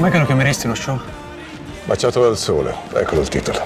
Com'è che lo chiameresti lo show? Baciato dal sole, eccolo il titolo.